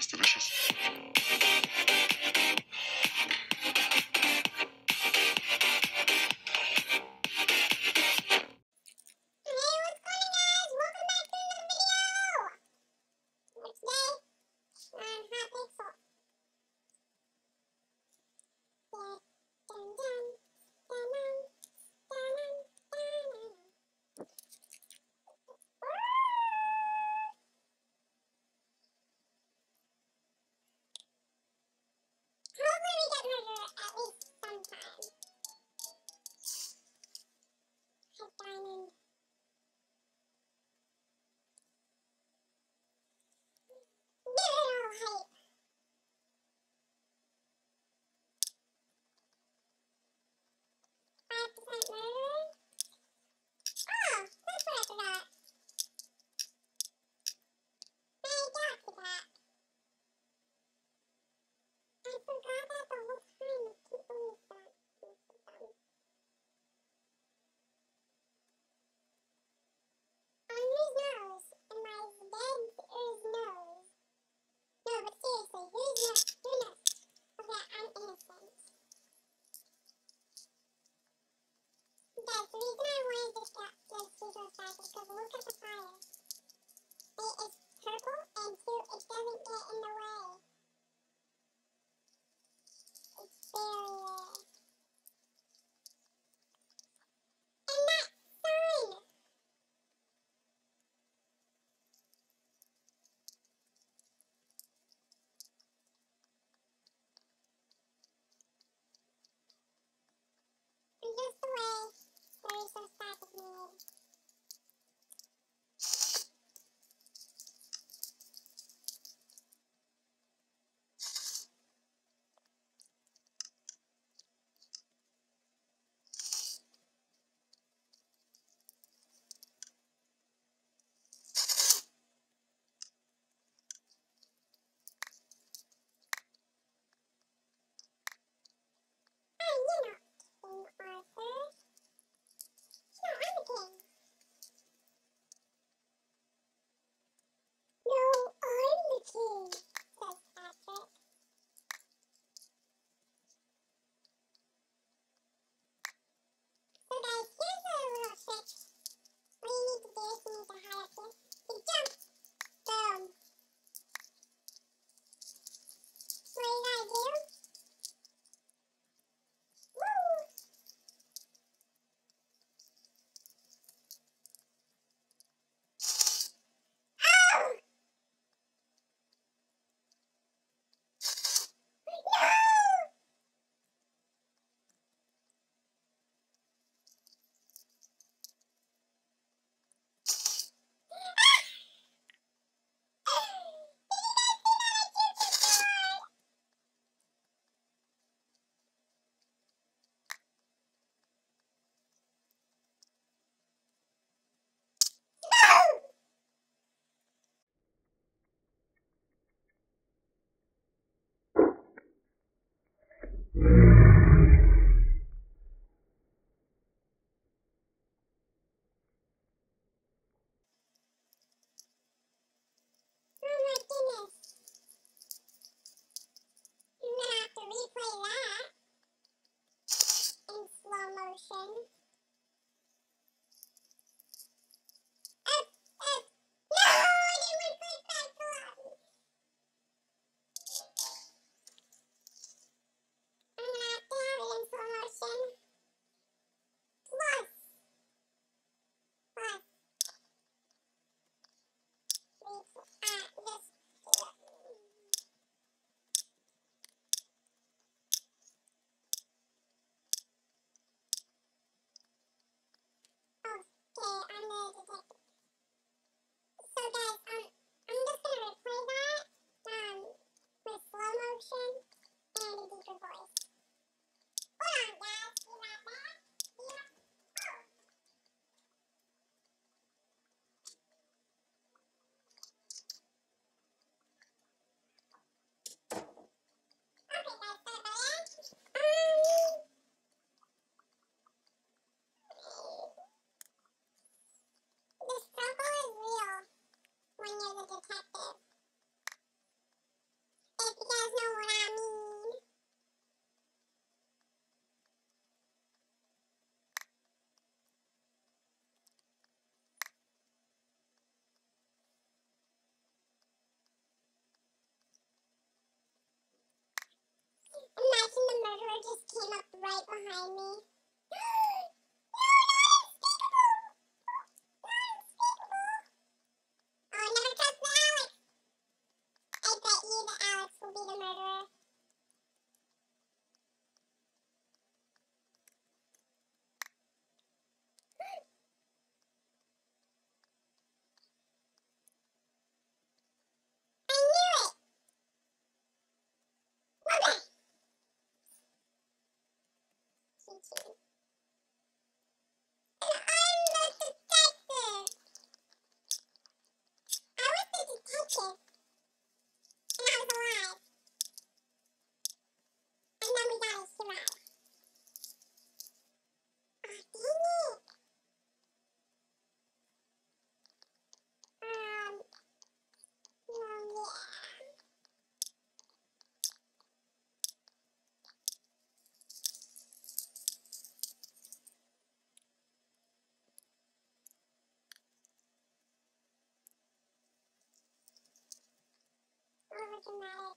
Buenas noches. Mm-hmm. her just came up right behind me. teaching. And I'm the detective. I was the detective. muito mal.